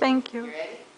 Thank you. You